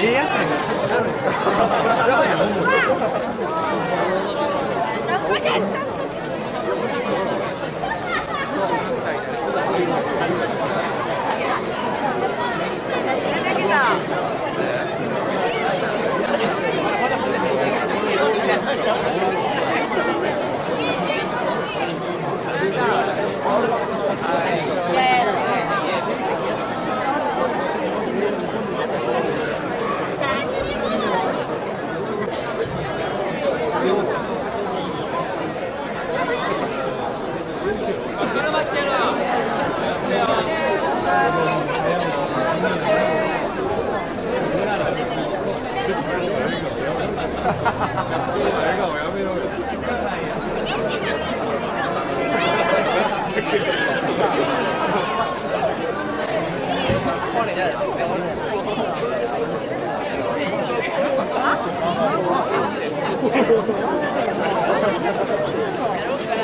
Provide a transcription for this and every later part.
Yeah, 네.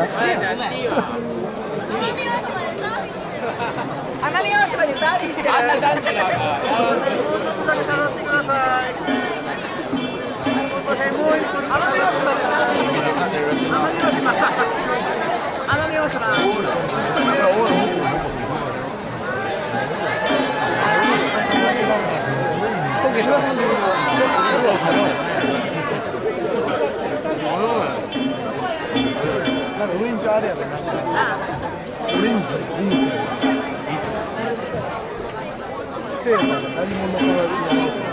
奄美大島でサーフィンしてる。あんな感じだ。ちょっとだけ下がってくださいこの辺もう一個奄美大島でサーフィンしてる奄美大島奄美大島こけなんかオレンジあれやろなんか。オレンジいいね。せいやさんが何者の形になってる